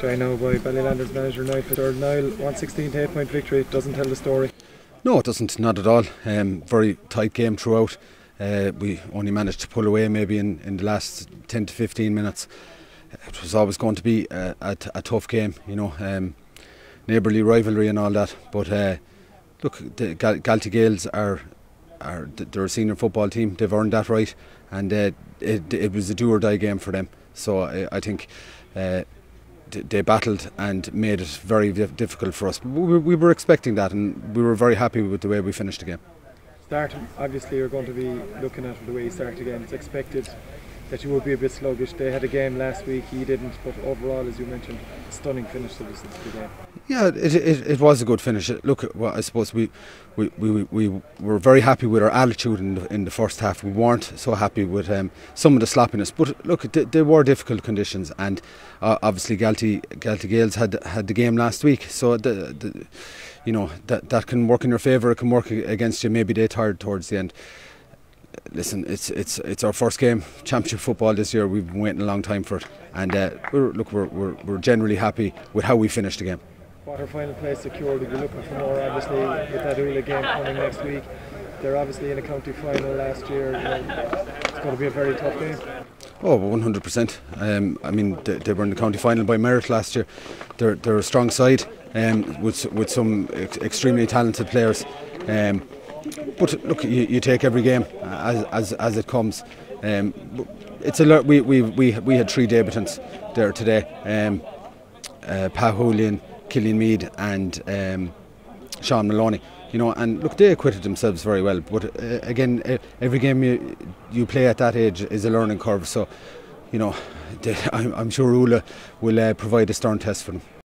Try now by Ballylanders manager Niall Fitzgerald. Niall, 116 to 8 point victory doesn't tell the story. No, it doesn't, not at all. Um, very tight game throughout. Uh, we only managed to pull away maybe in, in the last 10 to 15 minutes. It was always going to be a, a, a tough game, you know, um, neighbourly rivalry and all that. But uh, look, the Gal- Galtee Gaels are, are they're a senior football team. They've earned that right, and uh, it, it was a do or die game for them. So I, I think. They battled and made it very difficult for us. We, we were expecting that, and we were very happy with the way we finished the game. Start, obviously, you're going to be looking at the way you start again. It's expected that you would be a bit sluggish. They had a game last week, he didn't, but overall, as you mentioned, stunning finish to the game. Yeah, it, it, it was a good finish. Look, well, I suppose we, we, we, we were very happy with our attitude in the, in the first half. We weren't so happy with um, some of the sloppiness, but look, there were difficult conditions, and uh, obviously Galtee, Galtee Gaels had had the game last week, so the, the, you know that that can work in your favour. It can work against you. Maybe they tired towards the end listen, it's it's it's our first game championship football this year. We've been waiting a long time for it, and uh, we're, look, we're, we're we're generally happy with how we finished the game. Quarter final place secured. We're looking for more, obviously, with that Oola game coming next week. They're obviously in a county final last year. It's going to be a very tough game. Oh, 100%. Um, I mean, they, they, were in the county final by merit last year. They're, they're a strong side um, with, with some ex- extremely talented players. Um, but look, you, you take every game as, as, as it comes. Um, it's a we, we, we, we had three debutants there today. Um, uh, Pa Julian, Killian Mead and um, Sean Maloney. You know, and look, they acquitted themselves very well. But uh, again, every game you you play at that age is a learning curve. So, you know, they, I'm, I'm, sure Oola will uh, provide a stern test for them.